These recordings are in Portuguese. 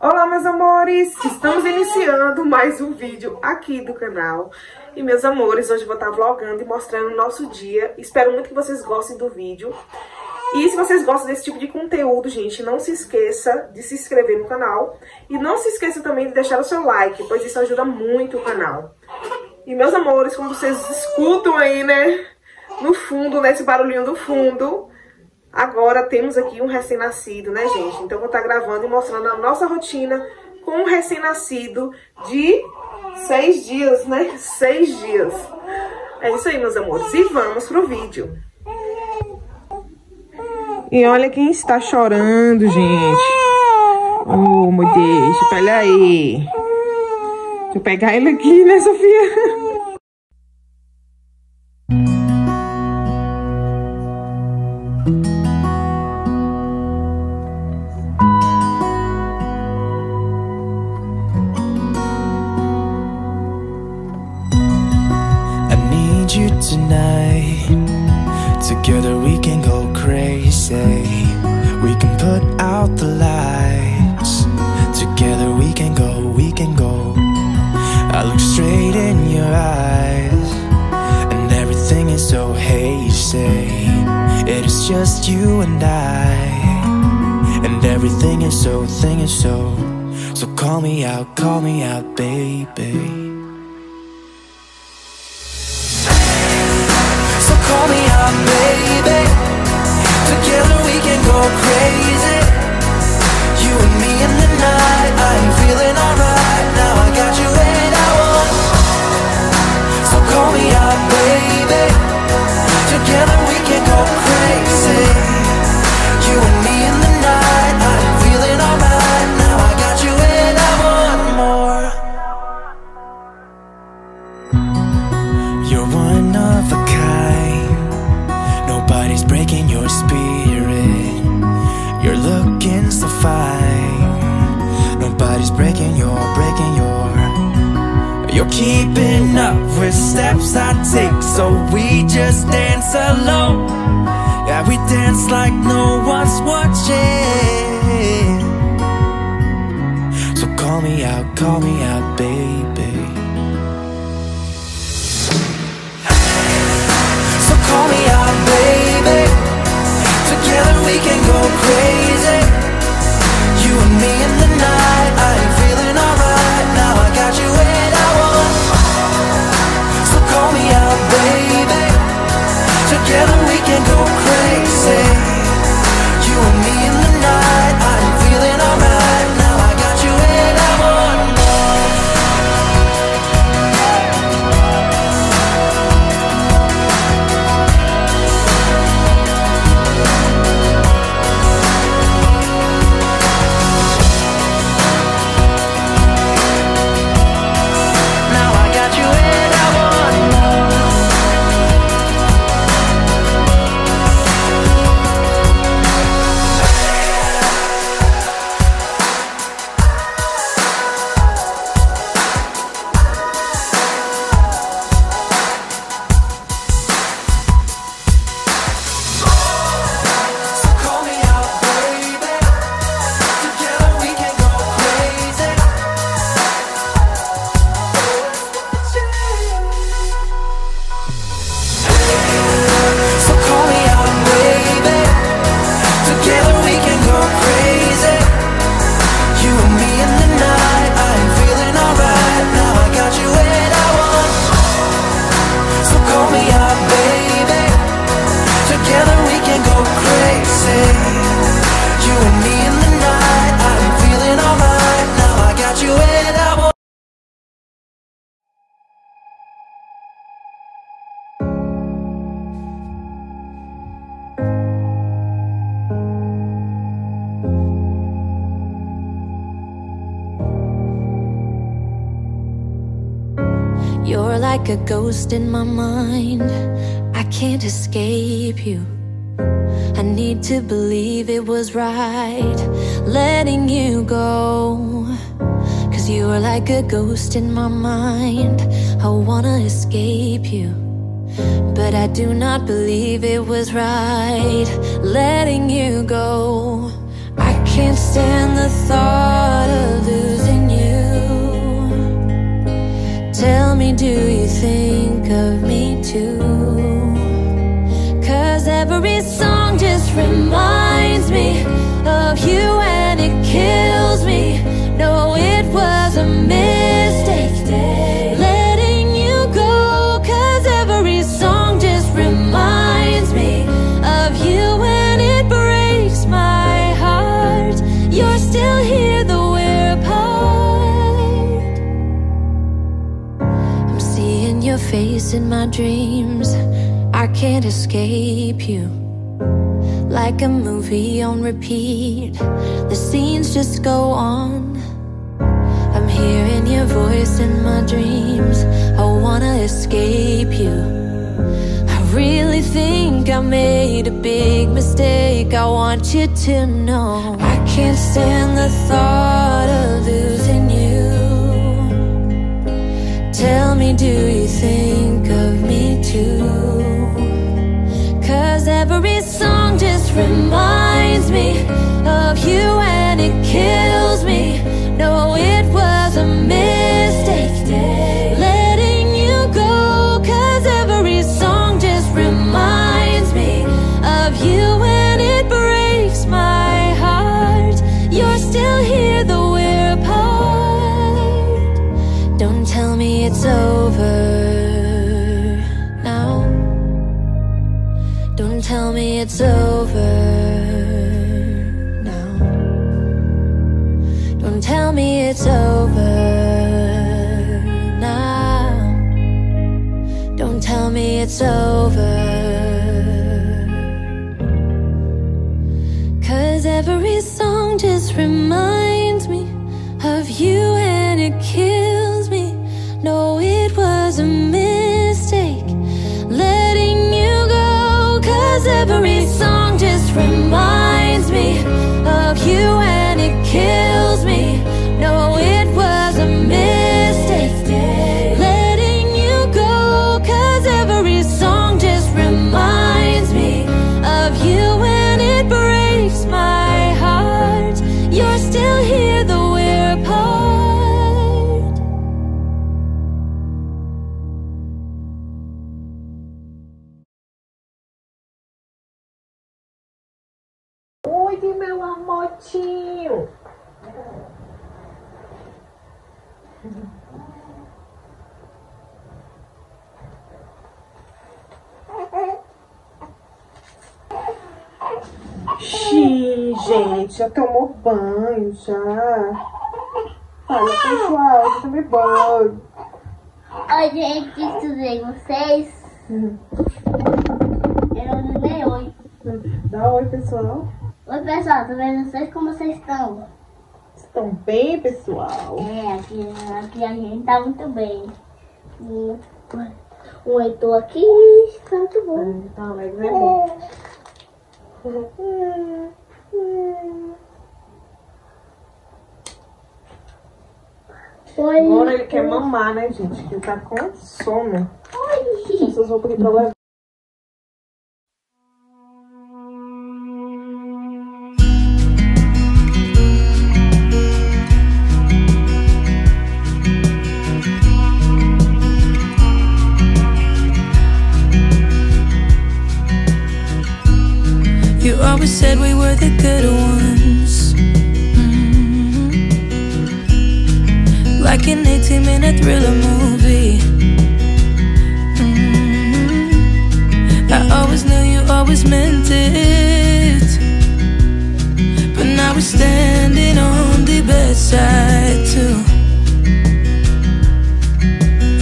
Olá, meus amores! Estamos iniciando mais um vídeo aqui do canal. E, meus amores, hoje vou estar vlogando e mostrando o nosso dia. Espero muito que vocês gostem do vídeo. E se vocês gostam desse tipo de conteúdo, gente, não se esqueça de se inscrever no canal. E não se esqueça também de deixar o seu like, pois isso ajuda muito o canal. E, meus amores, como vocês escutam aí, né, no fundo, nesse barulhinho do fundo... Agora temos aqui um recém-nascido, né, gente? Então vou estar gravando e mostrando a nossa rotina com um recém-nascido de seis dias, né? Seis dias. É isso aí, meus amores. E vamos pro vídeo. E olha quem está chorando, gente. Oh, meu Deus. Olha aí. Deixa eu pegar ele aqui, né, Sofia? Together we can go crazy. We can put out the lights. Together we can go, we can go. I look straight in your eyes And everything is so hazy. It is just you and I And everything is so, thing is so. So call me out, call me out, baby So we just dance alone. Yeah, we dance like no one's watching. So call me out, call me out, baby. So call me out, baby. Together we can go crazy. You and me in the night can go crazy ghost in my mind. I can't escape you. I need to believe it was right letting you go. Cause you are like a ghost in my mind. I wanna escape you. But I do not believe it was right letting you go. I can't stand the thought of still me, do you think of me too? Cause every song just reminds me of you and it kills me. No, it was a mistake. Face in my dreams. I can't escape you. Like a movie on repeat, the scenes just go on. I'm hearing your voice in my dreams. I wanna escape you. I really think I made a big mistake. I want you to know I can't stand the thought of losing you. Tell me, do you Cause every song just reminds me of you and it kills me. No, it was a mistake it's over now. Don't tell me it's over now. Don't tell me it's over. Cause every song just reminds tomou banho, já. Olha, pessoal, já tomei banho. Oi, gente, tudo bem vocês? Eu não dei oi. Dá oi, pessoal. Oi, pessoal, tudo bem vocês? Como vocês estão? Estão bem, pessoal? É, aqui, aqui a gente tá muito bem. Hum, O Heitor aqui está muito bom. Tá alegre, é bom. Oi. Agora ele quer mamar, né, gente? Que ele tá com sono. Oi. Essas roupas aqui pra levar. You always said we were the good ones. Thriller movie. Mhm. I always knew you always meant it. But now we're standing on the bedside, too.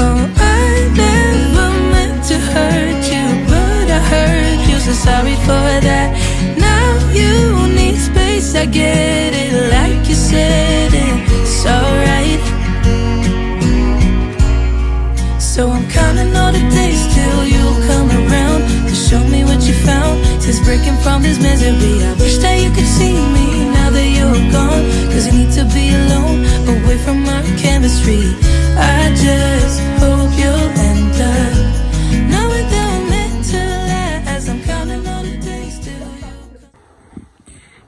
Oh, I never meant to hurt you, but I hurt you, so sorry for that. Now you need space, I get So I'm counting all the days till you come around to show me what you found. Since breaking from this misery, I wish that you could see me now that you're gone. Cause I need to be alone, away from our chemistry. I just hope you'll end up.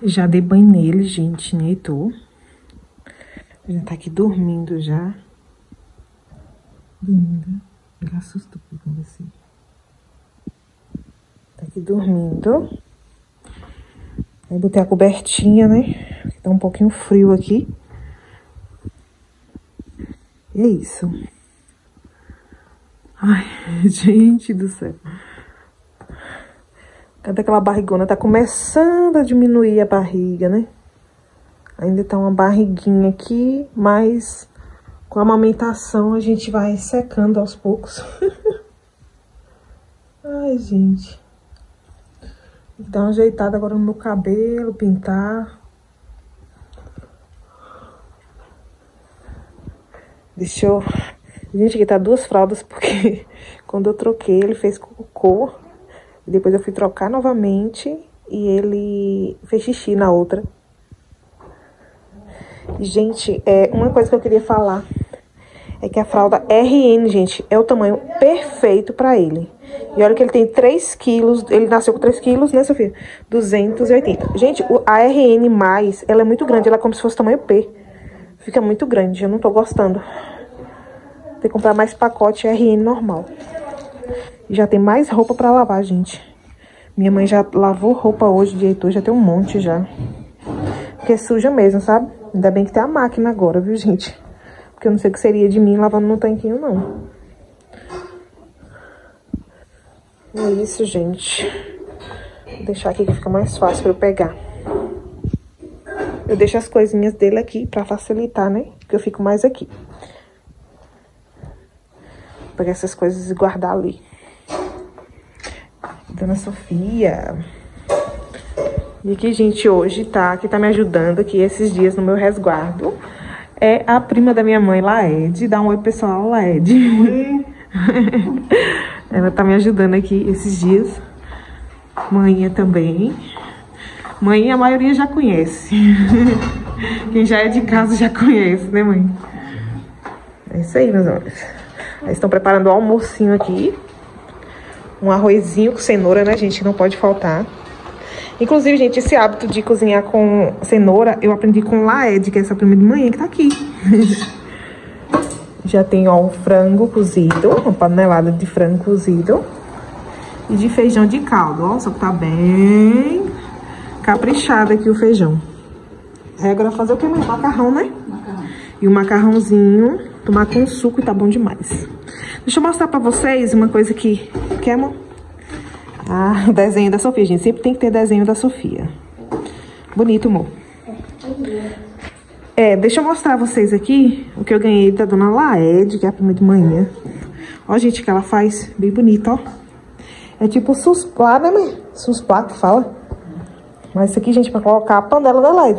Já dei banho nele, gente, né, Heitor? Já tá aqui dormindo já. Linda. Ele assustou com você. Tá aqui dormindo. Aí botei a cobertinha, né? Porque tá um pouquinho frio aqui. E é isso. Ai, gente do céu. Cadê aquela barrigona? Tá começando a diminuir a barriga, né? Ainda tá uma barriguinha aqui, mas com a amamentação a gente vai secando aos poucos. Ai, gente. Vou dar uma ajeitada agora no meu cabelo, pintar. Deixa eu... Gente, aqui tá duas fraldas, porque quando eu troquei, ele fez cocô. E depois eu fui trocar novamente e ele fez xixi na outra. Gente, é, uma coisa que eu queria falar é que a fralda RN, gente, é o tamanho perfeito pra ele. E olha que ele tem 3 quilos, ele nasceu com 3 quilos, né, Sofia? 280. Gente, a RN+, ela é muito grande, ela é como se fosse tamanho P. Fica muito grande, eu não tô gostando. Tem que comprar mais pacote RN normal. Já tem mais roupa pra lavar, gente. Minha mãe já lavou roupa hoje de Heitor, já tem um monte já. Porque é suja mesmo, sabe? Ainda bem que tem a máquina agora, viu, gente? Porque eu não sei o que seria de mim lavando no tanquinho, não. É isso, gente. Vou deixar aqui que fica mais fácil pra eu pegar. Eu deixo as coisinhas dele aqui pra facilitar, né? Porque eu fico mais aqui. Vou pegar essas coisas e guardar ali. Dona Sofia. E aqui, gente, hoje tá, que tá me ajudando aqui esses dias no meu resguardo, é a prima da minha mãe, Laed. Dá um oi, pessoal, Laed. Ela tá me ajudando aqui esses dias. Mãe também. Mãe a maioria já conhece. Quem já é de casa já conhece, né, mãe? É isso aí, meus amores. Eles estão preparando o almocinho aqui. Um arrozinho com cenoura, né, gente? Não pode faltar. Inclusive, gente, esse hábito de cozinhar com cenoura, eu aprendi com Laed, que é essa prima de manhã que tá aqui. Já tem, ó, o frango cozido, uma panelada de frango cozido. E de feijão de caldo, ó, só que tá bem caprichado aqui o feijão. Aí agora fazer o que mesmo? Macarrão, né? Macarrão. E o macarrãozinho, tomar com suco e tá bom demais. Deixa eu mostrar pra vocês uma coisa que... Quer, amor? Ah, desenho da Sofia, gente. Sempre tem que ter desenho da Sofia. Bonito, amor. É, deixa eu mostrar a vocês aqui o que eu ganhei da dona Laed, que é a prima de manhã. Ó, gente, que ela faz bem bonito, ó. É tipo susplá, né, mãe? Que fala. Mas isso aqui, gente, pra colocar a panela da Laed.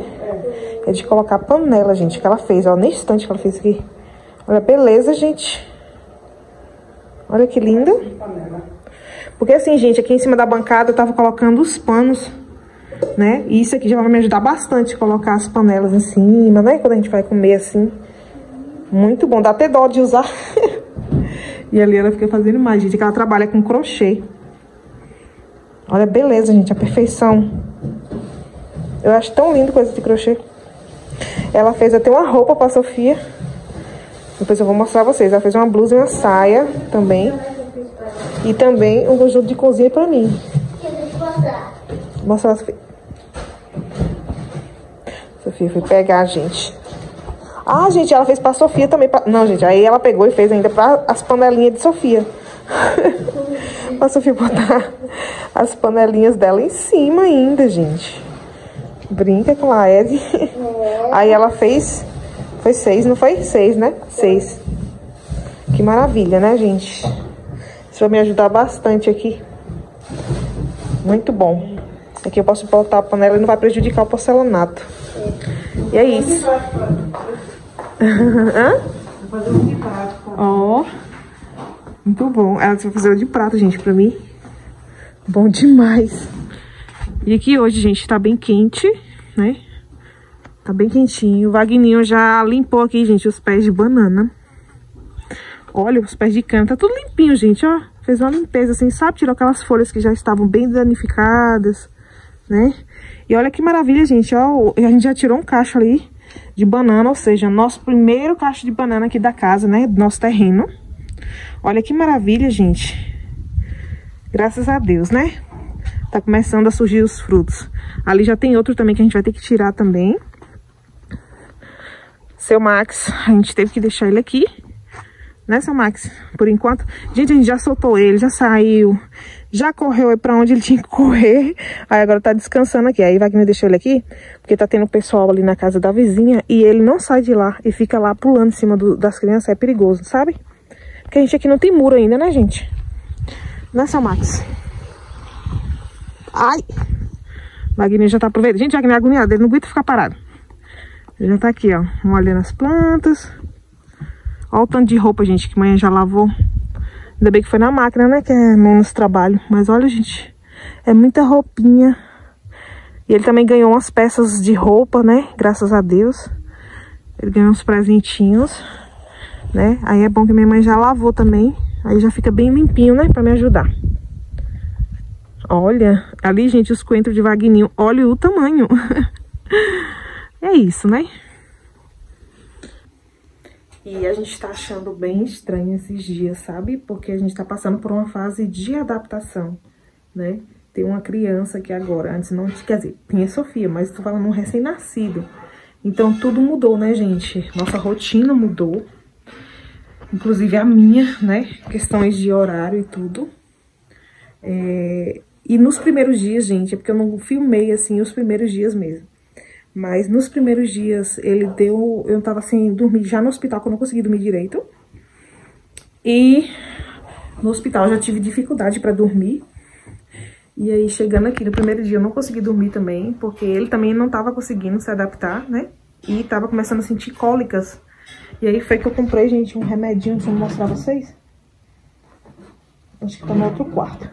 É de colocar a panela, gente, que ela fez, ó. Nem instante que ela fez aqui. Olha, beleza, gente. Olha que linda. Porque assim, gente, aqui em cima da bancada eu tava colocando os panos, né? E isso aqui já vai me ajudar bastante colocar as panelas em cima, né? Quando a gente vai comer assim. Muito bom, dá até dó de usar. e ali ela fica fazendo mais, gente, que ela trabalha com crochê. Olha, beleza, gente, a perfeição. Eu acho tão lindo coisa de crochê. Ela fez até uma roupa pra Sofia. Depois eu vou mostrar pra vocês. Ela fez uma blusa e uma saia também. E também um conjunto de cozinha pra mim. Vou mostrar a Sofia. Sofia foi pegar, gente. Ah, gente, ela fez pra Sofia também. Pra... Não, gente, aí ela pegou e fez ainda pra as panelinhas de Sofia. pra Sofia botar as panelinhas dela em cima ainda, gente. Brinca com a Ed. Aí ela fez... Foi seis, não foi? Seis, né? Seis. Que maravilha, né, gente? Isso vai me ajudar bastante aqui. Muito bom. Aqui eu posso botar a panela e não vai prejudicar o porcelanato. E é isso. Hã? Vou fazer um de prato. Ó. Muito bom. Ela vai fazer o de prato, gente, pra mim. Bom demais. E aqui hoje, gente, tá bem quente, né? Tá bem quentinho. O Vagninho já limpou aqui, gente, os pés de banana. Olha, os pés de cana, tá tudo limpinho, gente, ó. Fez uma limpeza, assim, sabe? Tirou aquelas folhas que já estavam bem danificadas, né? E olha que maravilha, gente, ó. A gente já tirou um cacho ali de banana, ou seja, nosso primeiro cacho de banana aqui da casa, né? Do nosso terreno. Olha que maravilha, gente. Graças a Deus, né? Tá começando a surgir os frutos. Ali já tem outro também que a gente vai ter que tirar também. Seu Max, a gente teve que deixar ele aqui Né, seu Max? Por enquanto. Gente, a gente já soltou ele, já saiu. Já correu pra onde ele tinha que correr. Aí agora tá descansando aqui. Aí Wagner deixou ele aqui, porque tá tendo pessoal ali na casa da vizinha. E ele não sai de lá e fica lá pulando em cima do, das crianças. É perigoso, sabe? Porque a gente aqui não tem muro ainda, né, gente? Né, seu Max? Ai! Wagner já tá aproveitando. Gente, Wagner é agoniado. Ele não aguenta ficar parado. Ele já tá aqui, ó. Molhando as plantas. Olha o tanto de roupa, gente, que amanhã já lavou. Ainda bem que foi na máquina, né? Que é menos trabalho. Mas olha, gente. É muita roupinha. E ele também ganhou umas peças de roupa, né? Graças a Deus. Ele ganhou uns presentinhos, né? Aí é bom que minha mãe já lavou também. Aí já fica bem limpinho, né? Pra me ajudar. Olha, ali, gente, os coentros de Vagninho. Olha o tamanho. é isso, né? E a gente tá achando bem estranho esses dias, sabe? Porque a gente tá passando por uma fase de adaptação, né? Tem uma criança que agora, antes não... Quer dizer, tinha Sofia, mas tô falando um recém-nascido. Então tudo mudou, né, gente? Nossa rotina mudou. Inclusive a minha, né? Questões de horário e tudo. É... E nos primeiros dias, gente, é porque eu não filmei, assim, os primeiros dias mesmo. Mas nos primeiros dias ele deu. Eu tava sem dormir já no hospital, que eu não consegui dormir direito. E no hospital eu já tive dificuldade para dormir. E aí, chegando aqui no primeiro dia, eu não consegui dormir também, porque ele também não tava conseguindo se adaptar, né? E tava começando a sentir cólicas. E aí foi que eu comprei, gente, um remedinho, deixa eu mostrar pra vocês. Acho que tá no outro quarto.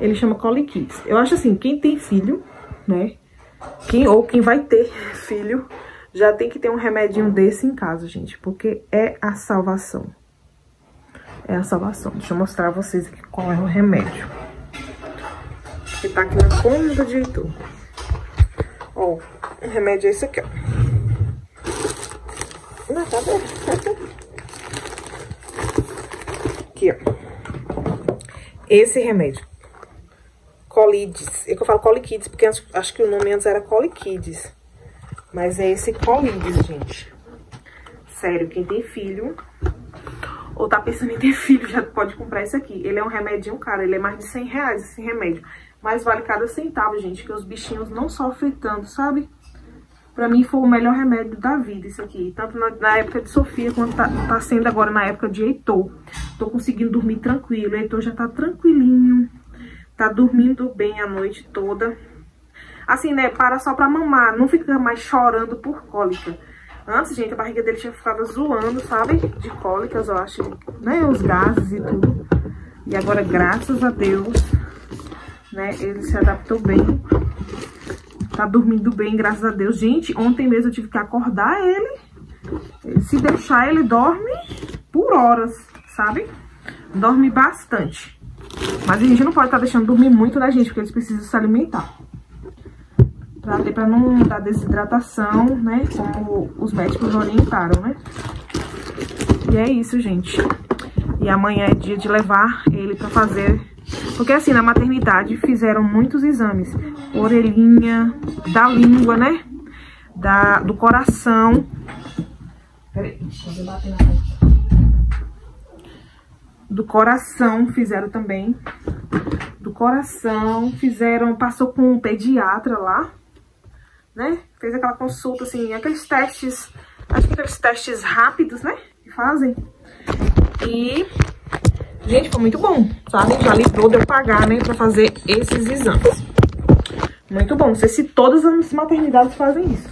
Ele chama Colikids. Eu acho assim, quem tem filho, né? Quem, ou quem vai ter filho, já tem que ter um remedinho desse em casa, gente. Porque é a salvação. É a salvação. Deixa eu mostrar a vocês aqui qual é o remédio. Que tá aqui na cômoda de Heitor. Ó, o remédio é esse aqui, ó. Não, tá vendo? Aqui, ó. Esse remédio. Colides. É que eu falo Colikids, porque acho, acho que o nome antes era Colikids. Mas é esse Colides, gente. Sério, quem tem filho ou tá pensando em ter filho, já pode comprar esse aqui. Ele é um remedinho caro, ele é mais de 100 reais esse remédio. Mas vale cada centavo, gente, que os bichinhos não sofrem tanto, sabe? Pra mim foi o melhor remédio da vida isso aqui. Tanto na, na época de Sofia, quanto tá, tá, sendo agora na época de Heitor. Tô conseguindo dormir tranquilo. Heitor já tá tranquilinho. Tá dormindo bem a noite toda. Assim, né, para só pra mamar. Não fica mais chorando por cólica. Antes, gente, a barriga dele tinha ficado zoando, sabe? De cólicas, eu acho, né? Os gases e tudo. E agora, graças a Deus, né? Ele se adaptou bem. Tá dormindo bem, graças a Deus. Gente, ontem mesmo eu tive que acordar ele. Se deixar, ele dorme por horas, sabe? Dorme bastante. Mas a gente não pode estar tá deixando dormir muito da gente, porque eles precisam se alimentar. Pra, ter, pra não dar desidratação, né? Como os médicos orientaram, né? E é isso, gente. E amanhã é dia de levar ele pra fazer... Porque assim, na maternidade fizeram muitos exames. Orelhinha, da língua, né? Da, do coração. Peraí, deixa eu bater na Do coração fizeram também. Do coração fizeram, passou com um pediatra lá né? Fez aquela consulta, assim, aqueles testes, acho que aqueles testes rápidos, né? Que fazem. E, gente, foi muito bom, sabe? Já livrou de eu pagar, né, pra fazer esses exames. Muito bom. Não sei se todas as maternidades fazem isso.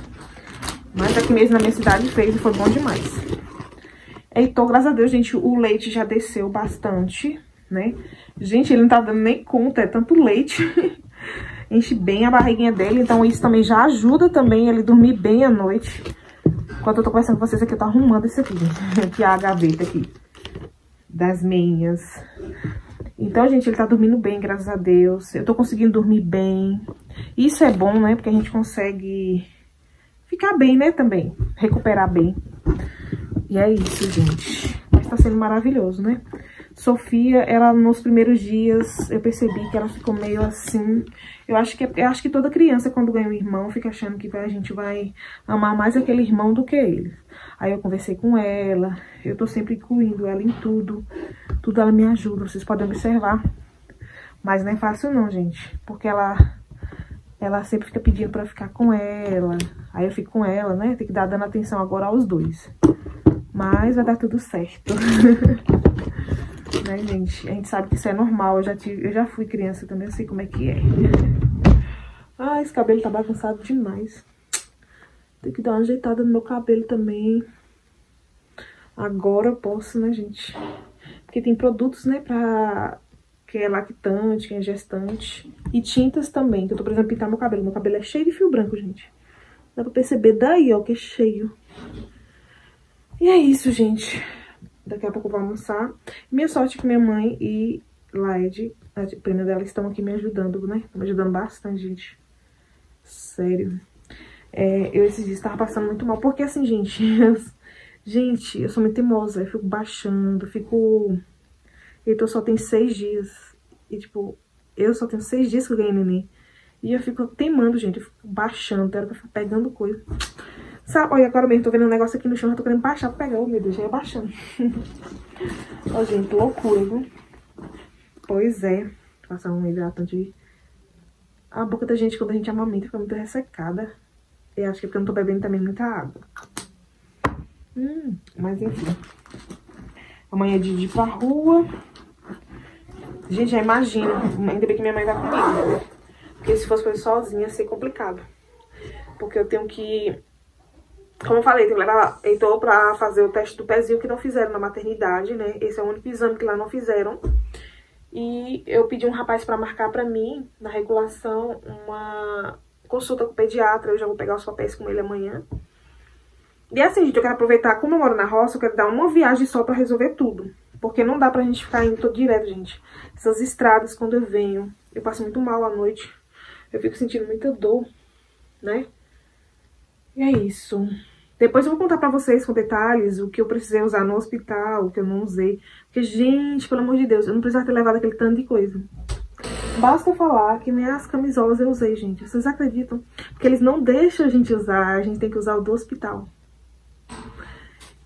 Mas aqui mesmo na minha cidade fez e foi bom demais. Então, graças a Deus, gente, o leite já desceu bastante, né? Gente, ele não tá dando nem conta, é tanto leite. enche bem a barriguinha dele, então isso também já ajuda também ele dormir bem à noite. Enquanto eu tô conversando com vocês aqui, eu tô arrumando isso aqui, que é a gaveta aqui, das meias. Então, gente, ele tá dormindo bem, graças a Deus. Eu tô conseguindo dormir bem. Isso é bom, né? Porque a gente consegue ficar bem, né, também. Recuperar bem. E é isso, gente. Mas tá sendo maravilhoso, né? Sofia, ela nos primeiros dias, eu percebi que ela ficou meio assim. Eu acho que, eu acho que toda criança, quando ganha um irmão, fica achando que a gente vai amar mais aquele irmão do que ele. Aí eu conversei com ela, eu tô sempre incluindo ela em tudo. Tudo ela me ajuda, vocês podem observar. Mas não é fácil não, gente. Porque ela, ela sempre fica pedindo pra ficar com ela. Aí eu fico com ela, né? Tem que dar dando atenção agora aos dois. Mas vai dar tudo certo. né, gente? A gente sabe que isso é normal. Eu já, tive, eu já fui criança também, eu sei como é que é. Ah, esse cabelo tá bagunçado demais. Tem que dar uma ajeitada no meu cabelo também. Agora eu posso, né, gente? Porque tem produtos, né, pra... Que é lactante, que é gestante. E tintas também, que eu tô precisando pintar meu cabelo. Meu cabelo é cheio de fio branco, gente. Dá pra perceber daí, ó, que é cheio. E é isso, gente. Daqui a pouco eu vou almoçar. Minha sorte é que minha mãe e Laed, a prima dela, estão aqui me ajudando, né? Estão me ajudando bastante, gente. Sério. É, eu esses dias tava passando muito mal. Porque assim, gente... gente, eu sou muito teimosa. Eu fico baixando, fico... Heitor só tem seis dias. E, tipo, eu só tenho seis dias que eu ganhei neném. E eu fico teimando, gente. Eu fico baixando, eu fico pegando coisa. Sabe, olha, agora mesmo, tô vendo um negócio aqui no chão, eu tô querendo baixar pra pegar. Oh, meu Deus, já ia baixando. Ó, gente, loucura, viu? Pois é. Vou passar um hidratante. A boca da gente, quando a gente amamenta, fica muito ressecada. Eu acho que é porque eu não tô bebendo também muita água. Hum, mas enfim. Amanhã é de ir pra rua. Gente, já imagino. Ainda bem que minha mãe vai comigo. Porque se fosse sozinha, ia ser complicado. Porque eu tenho que como eu falei, tem que levar Heitor pra fazer o teste do pezinho que não fizeram na maternidade, né? Esse é o único exame que lá não fizeram. E eu pedi um rapaz pra marcar pra mim, na regulação, uma consulta com o pediatra. Eu já vou pegar os papéis com ele amanhã. E assim, gente, eu quero aproveitar, como eu moro na roça, eu quero dar uma viagem só pra resolver tudo. Porque não dá pra gente ficar indo todo direto, gente. Essas estradas, quando eu venho, eu passo muito mal à noite. Eu fico sentindo muita dor, né? E é isso. Depois eu vou contar pra vocês com detalhes o que eu precisei usar no hospital, o que eu não usei. Porque, gente, pelo amor de Deus, eu não precisava ter levado aquele tanto de coisa. Basta falar que nem as camisolas eu usei, gente. Vocês acreditam? Porque eles não deixam a gente usar, a gente tem que usar o do hospital.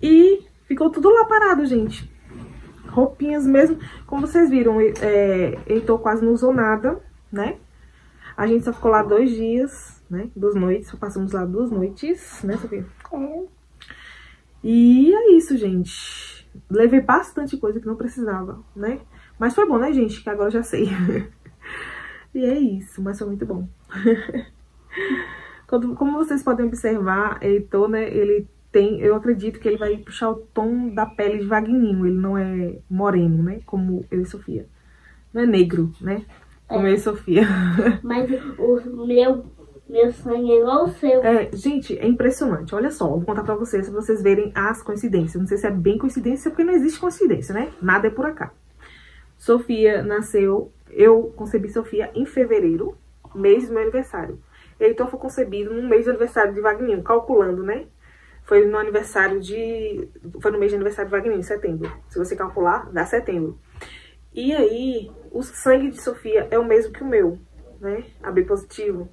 E ficou tudo lá parado, gente. Roupinhas mesmo. Como vocês viram, é, Heitor quase não usou nada, né? A gente só ficou lá dois dias, né? Duas noites, só passamos lá duas noites, né, Sofia? É. E é isso, gente. Levei bastante coisa que não precisava, né? Mas foi bom, né, gente? Que agora eu já sei. e é isso, mas foi muito bom. Como vocês podem observar, Heitor, né, ele tem, eu acredito que ele vai puxar o tom da pele de Vagninho. Ele não é moreno, né, como eu e Sofia. Não é negro, né, como é. eu e Sofia. Mas o meu meu sangue é igual o seu. É, gente, é impressionante. Olha só, vou contar pra vocês, pra vocês verem as coincidências. Não sei se é bem coincidência, porque não existe coincidência, né? Nada é por acaso. Sofia nasceu, eu concebi Sofia em fevereiro, mês do meu aniversário. Heitor foi concebido no mês do aniversário de Wagner, calculando, né? Foi no aniversário de. Foi no mês de aniversário de Wagner, em setembro. Se você calcular, dá setembro. E aí, o sangue de Sofia é o mesmo que o meu, né? AB positivo.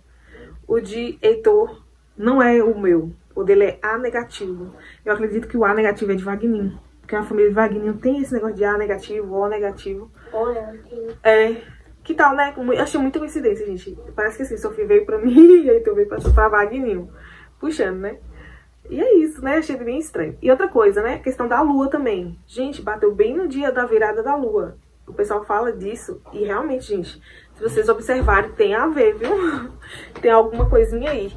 O de Heitor não é o meu. O dele é A negativo. Eu acredito que o A negativo é de Wagner. Porque a família de Wagner tem esse negócio de A negativo, O negativo. O negativo. É. Que tal, né? Eu achei muita coincidência, gente. Parece que assim, Sofia veio pra mim e Heitor veio pra, pra Wagner. Puxando, né? E é isso, né? Achei bem estranho. E outra coisa, né? A questão da lua também. Gente, bateu bem no dia da virada da lua. O pessoal fala disso. E realmente, gente, se vocês observarem, tem a ver, viu? tem alguma coisinha aí.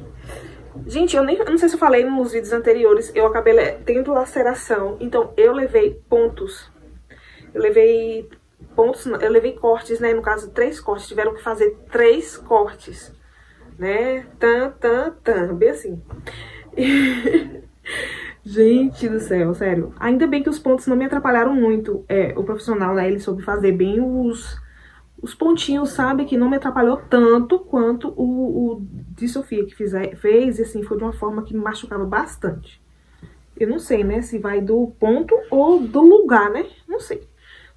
Gente, eu nem eu não sei se eu falei nos vídeos anteriores, eu acabei tendo laceração, então eu levei pontos. Eu levei pontos, eu levei cortes, né? No caso, três cortes, tiveram que fazer três cortes, né? Tan, tan, tan, bem assim. Gente do céu, sério. Ainda bem que os pontos não me atrapalharam muito. É, o profissional, né, ele soube fazer bem os os pontinhos, sabe, que não me atrapalhou tanto quanto o, o de Sofia que fizer, fez, e assim, foi de uma forma que me machucava bastante. Eu não sei, né, se vai do ponto ou do lugar, né, não sei.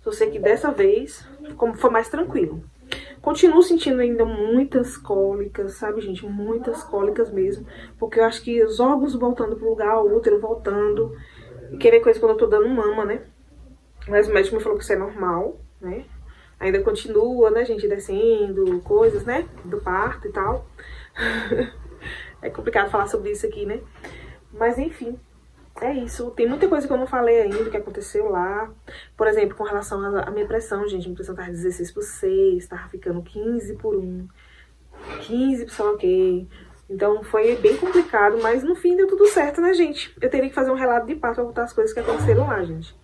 Só sei que dessa vez, como foi mais tranquilo. Continuo sentindo ainda muitas cólicas, sabe, gente? Muitas cólicas mesmo. Porque eu acho que os órgãos voltando pro lugar, o útero voltando. E quer ver coisa quando eu tô dando mama, né? Mas o médico me falou que isso é normal, né? Ainda continua, né, gente, descendo, coisas, né? Do parto e tal. é complicado falar sobre isso aqui, né? Mas enfim, é isso. Tem muita coisa que eu não falei ainda que aconteceu lá. Por exemplo, com relação à minha pressão, gente. Minha pressão tava 16 por 6, tava ficando 15 por 1, 15 por sei lá o quê. Então foi bem complicado, mas no fim deu tudo certo, né, gente? Eu teria que fazer um relato de parto pra contar as coisas que aconteceram lá, gente.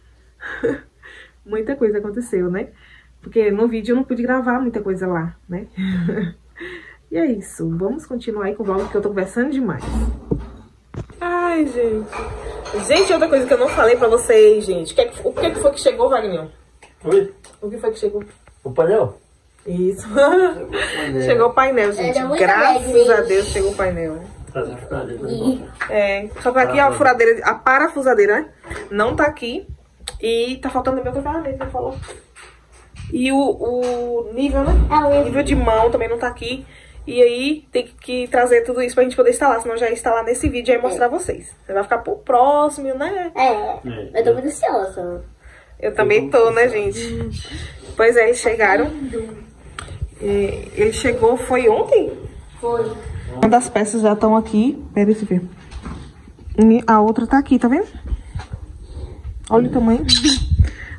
muita coisa aconteceu, né? Porque no vídeo eu não pude gravar muita coisa lá, né? e é isso. Vamos continuar aí com o vlog, porque eu tô conversando demais. Ai, gente. Gente, outra coisa que eu não falei pra vocês, gente. É o que, foi que chegou, Wagner? Oi? O que foi que chegou? O painel? Isso. chegou o painel, gente. Graças alegre. a Deus chegou o painel. Furadeira ali. É, só que aqui a furadeira, a parafusadeira, né? Não tá aqui. E tá faltando o meu ferramenta, que falou. E o, o nível, né? Ah, o nível. nível de mão também não tá aqui. E aí tem que trazer tudo isso pra gente poder instalar, senão já ia instalar nesse vídeo e aí mostrar vocês. Você vai ficar pro próximo, né? É, eu tô muito ansiosa. Eu também tô, né, gente? Pois é, eles chegaram. E ele chegou, foi ontem? Foi. Uma das peças já estão aqui. Pera aí, você ver. A outra tá aqui, tá vendo? Olha o tamanho.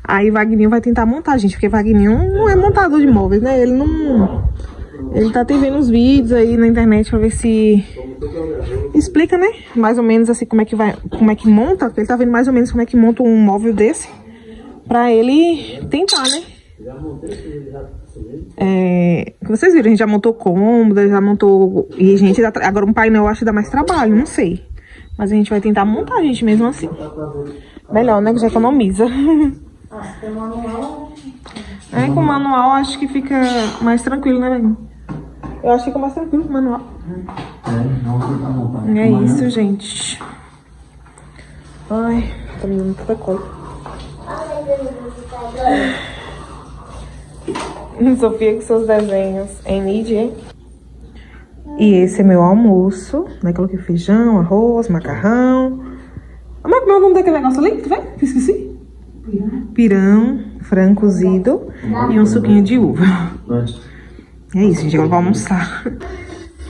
Aí Vagninho vai tentar montar, gente, porque Vagninho não é montador de móveis, né? Ele não. Ele tá até vendo os vídeos aí na internet pra ver se. Explica, né? Mais ou menos assim como é que vai. Como é que monta. Ele tá vendo mais ou menos como é que monta um móvel desse. Pra ele tentar, né? É, vocês viram, a gente já montou cômoda, já montou. E a gente agora um painel eu acho que dá mais trabalho, não sei. Mas a gente vai tentar montar, gente, mesmo assim. Melhor, né? Que já economiza. É, com manual acho que fica mais tranquilo, né, velho? Eu acho que fica mais tranquilo com manual. É isso, gente. Ai, tá me dando muita coisa. Sofia com seus desenhos em mídia. E esse é meu almoço, né? Coloquei feijão, arroz, macarrão. Como é é o nome daquele negócio ali? Tu vê? Que esqueci? Pirão, frango cozido e um suquinho de uva. É isso, gente. Agora vamos almoçar.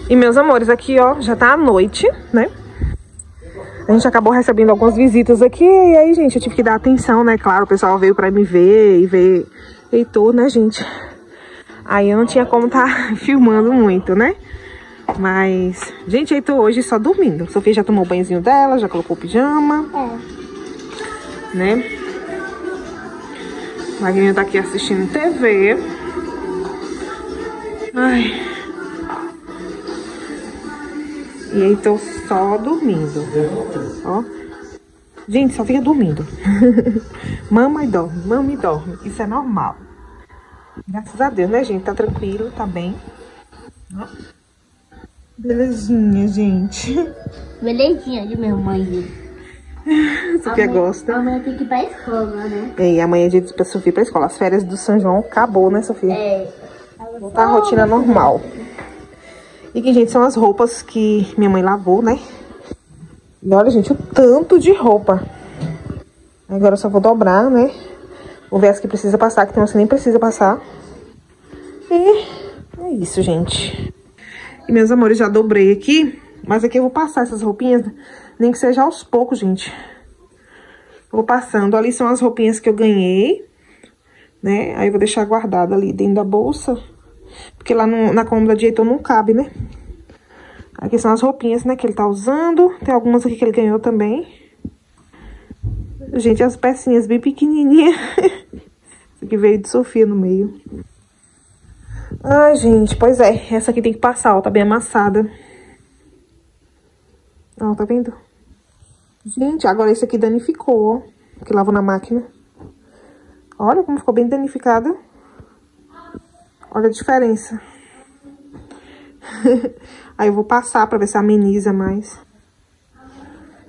E meus amores, aqui ó, já tá à noite, né? A gente acabou recebendo algumas visitas aqui, e aí, gente, eu tive que dar atenção, né? Claro, o pessoal veio pra me ver e ver Heitor, né, gente? Aí eu não tinha como tá filmando muito, né? Mas, gente, Heitor hoje só dormindo. Sofia já tomou o banhozinho dela, já colocou o pijama, É. né? Magrinho tá aqui assistindo TV. Ai. E Heitor só dormindo. Ó. Gente, só fica dormindo. mama e dorme, mama e dorme. Isso é normal. Graças a Deus, né, gente? Tá tranquilo, tá bem. Ó. Belezinha, gente. Belezinha de minha mãe. Sofia gosta. Amanhã tem que ir pra escola, né? E amanhã é dia pra Sofia ir pra escola. As férias do São João acabou, né, Sofia? É. Voltar à rotina normal. E que, gente, são as roupas que minha mãe lavou, né? E olha, gente, o tanto de roupa. Agora eu só vou dobrar, né? Vou ver as que precisa passar, que tem umas que nem precisa passar. E é isso, gente. E meus amores, já dobrei aqui. Mas aqui eu vou passar essas roupinhas, nem que seja aos poucos, gente. Vou passando. Ali são as roupinhas que eu ganhei, né? Aí eu vou deixar guardada ali dentro da bolsa. Porque lá no- na cômoda de Heitor não cabe, né? Aqui são as roupinhas, né, que ele tá usando. Tem algumas aqui que ele ganhou também. Gente, as pecinhas bem pequenininhas. Isso aqui veio de Sofia no meio. Ai, gente, pois é. Essa aqui tem que passar, ó. Tá bem amassada. Ó, tá vendo? Gente, agora esse aqui danificou, ó. Que lavo na máquina. Olha como ficou bem danificada. Olha a diferença. Aí eu vou passar pra ver se ameniza mais.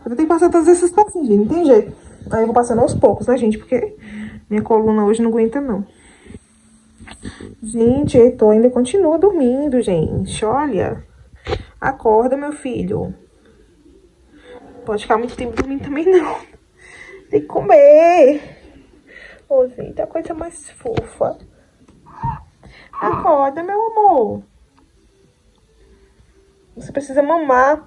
Eu tenho que passar todas essas pecinhas, gente. Não tem jeito. Aí eu vou passando aos poucos, né, gente? Porque Minha coluna hoje não aguenta, não. Gente, Heitor ainda continua dormindo, gente. Olha. Acorda, meu filho. Pode ficar muito tempo dormindo também, não. Tem que comer. Ô, gente, a coisa mais fofa. Acorda, meu amor. Você precisa mamar.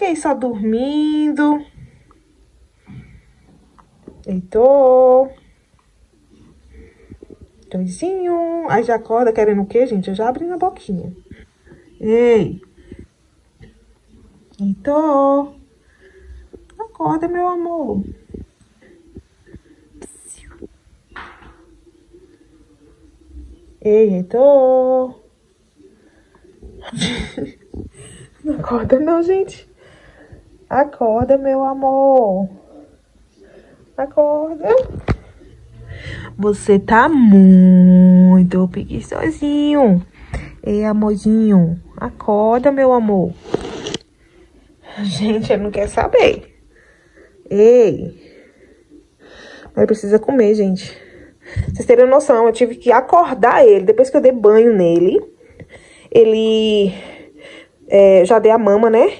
Aí só dormindo. Heitor. Doisinho. Aí já acorda querendo o quê, gente? Eu já abri na boquinha. Ei. Heitor. Acorda, meu amor. Ei, Heitor. Não acorda não, gente. Acorda, meu amor. Acorda. Você tá muito preguiçosinho. Ei, amorzinho. Acorda, meu amor. Gente, ele não quer saber. Ei. Ele precisa comer, gente. Vocês terem noção, eu tive que acordar ele. Depois que eu dei banho nele, ele... É, já dei a mama, né?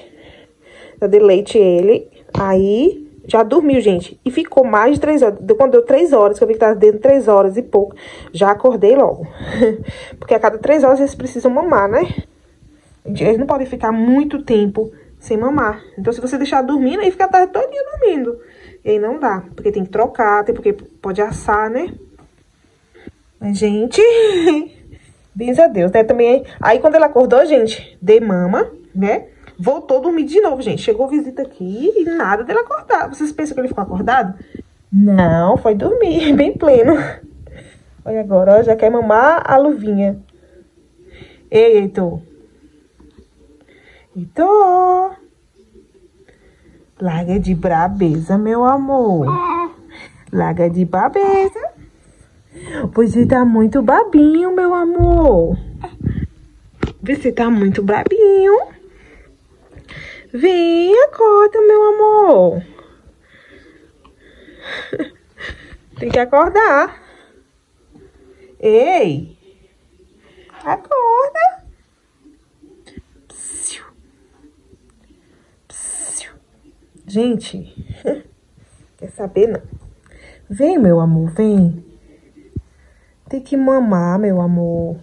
Já dei leite ele. Aí, já dormiu, gente. E ficou mais de três horas. Quando deu três horas, que eu vi que tava dentro de três horas e pouco, já acordei logo. Porque a cada três horas eles precisam mamar, né? Eles não podem ficar muito tempo sem mamar. Então, se você deixar dormindo, aí fica a tarde todinha dormindo. E aí não dá, porque tem que trocar, tem porque pode assar, né? Mas, gente, benza a Deus, né? Também, aí quando ela acordou, gente, dei mama, né? Voltou a dormir de novo, gente. Chegou visita aqui e nada dele acordar. Vocês pensam que ele ficou acordado? Não, foi dormir, bem pleno. Olha agora, ó, já quer mamar a luvinha. Ei, Heitor. Heitor. Larga de brabeza, meu amor. Larga de brabeza. Você tá muito babinho, meu amor. Você tá muito brabinho. Vem, acorda, meu amor. Tem que acordar. Ei. Acorda. Gente, quer saber não? Vem, meu amor, vem. Tem que mamar, meu amor.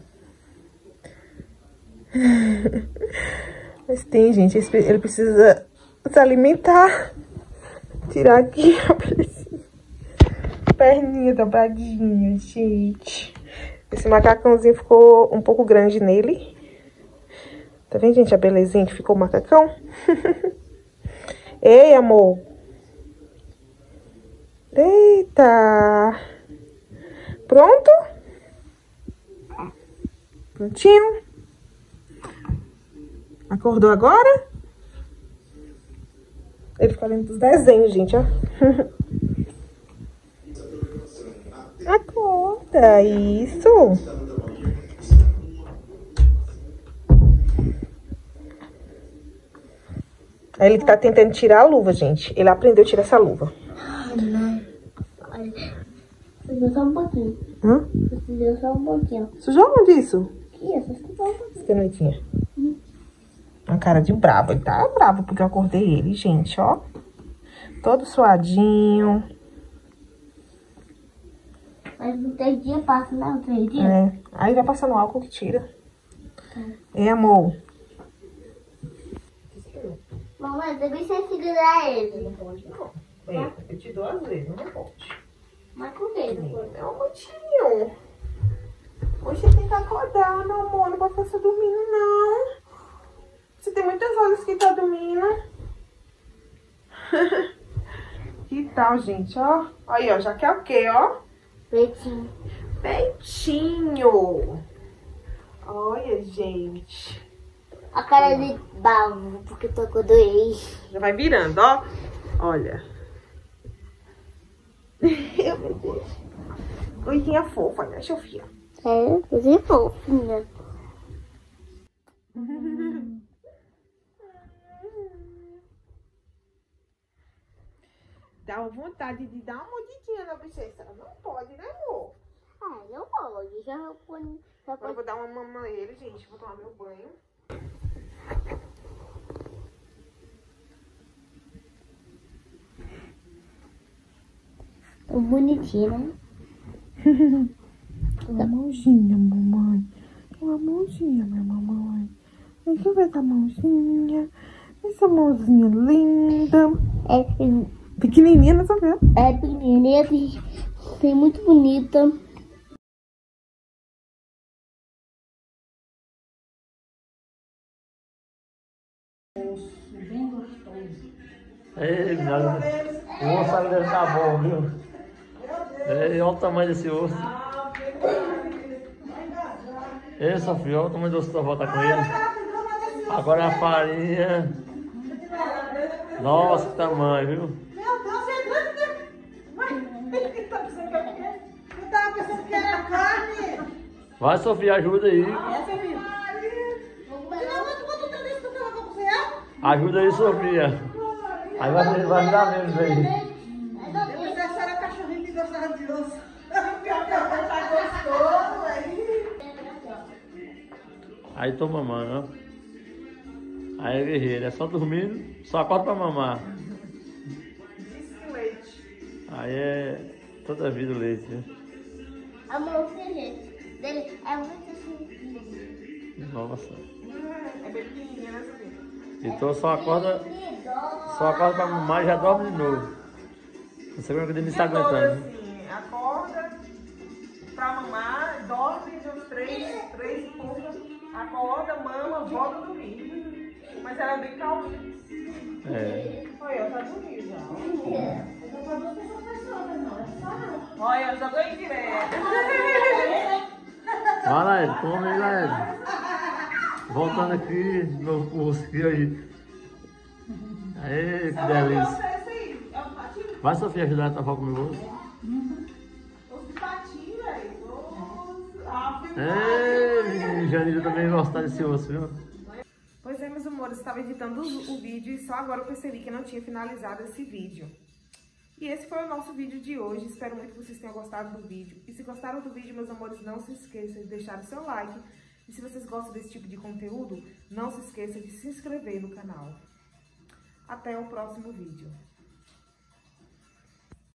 Mas tem, gente, ele precisa se alimentar. Tirar aqui a perninha dobradinha, gente. Esse macacãozinho ficou um pouco grande nele. Tá vendo, gente, a belezinha que ficou o macacão? Ei, amor. Eita. Pronto? Prontinho? Acordou agora? Ele fica lendo dos desenhos, gente, ó. Acorda, isso. Ele tá tentando tirar a luva, gente. Ele aprendeu a tirar essa luva. Sujou só um pouquinho. Hã? Sujou só um pouquinho. Sujou onde isso? Essa sujou um pouquinho. Canetinha. Uma cara de bravo. Ele tá bravo porque eu acordei ele, gente, ó. Todo suadinho. Mas no três dias passa? No três dias. É. Aí vai passando álcool que tira. É, amor. Mamãe, também você segurar ele. É, eu te dou às vezes, não pode. Mas com quê? Não, motinho. Hoje você tem que acordar, meu amor. Não pode ficar dormindo, não. Você tem muitas horas que tá dormindo. que tal, gente, ó? Aí, ó, já quer o quê, ó? Peitinho. Peitinho. Olha, gente. A cara de bavo, porque tô com dois. Já vai virando, ó. Olha. Meu Deus. Coisinha fofa, né, Sofia? É, coisa fofinha. Dá vontade de dar uma mordidinha na bochecha. Não pode, né, amor? Ah, não pode. Já. Já Agora põe. eu vou dar uma mamãe ele, gente. Vou tomar meu banho. Bonitinho, né? Uma mãozinha, mamãe. Uma mãozinha, minha mamãe. Deixa eu ver essa mãozinha. Essa mãozinha linda. É, Pequenininha, né, Sofia? é pequenininha, tem muito bonita. O osso ali deve estar bom, viu? Ei, olha o tamanho desse osso. Ei, Sofia, olha o tamanho do osso que tu vai botar com ele. Agora é a farinha. Nossa, que tamanho, viu? Meu Deus, é grande, né? Tá pensando que é o quê? Eu tava pensando que era carne. Vai, Sofia, ajuda aí. Você? Ajuda aí, Sofia. Aí vai, vai me dar menos aí. Aí tô mamando, ó. Aí, guerreiro, é só dormindo, só acorda pra mamar. leite. Aí é toda a vida o leite, né? Amor, o filho dele é muito simples. Nossa. É bem pequenininha, né? Então só acorda, só acorda pra mamar e já dorme de novo. Não sei como é que ele está aguentando. assim, acorda pra mamar, dorme de uns três, acorda, mama, volta a dormir. Mas ela é bem calminha. É. Olha, ela tá dormindo já. Olha, eu já tô em direto. Vai lá, Ed, come aí, lá, Ed. Voltando aqui, meu curso aí. Aê, que delícia. É Vai, Sofia, ajudar a tapar com o meu osso. Ei, Janira também gosta desse osso, viu? Pois é, meus amores, estava editando o o vídeo e só agora eu percebi que não tinha finalizado esse vídeo. E esse foi o nosso vídeo de hoje. Espero muito que vocês tenham gostado do vídeo. E se gostaram do vídeo, meus amores, não se esqueçam de deixar o seu like. E se vocês gostam desse tipo de conteúdo, não se esqueça de se inscrever no canal. Até o próximo vídeo.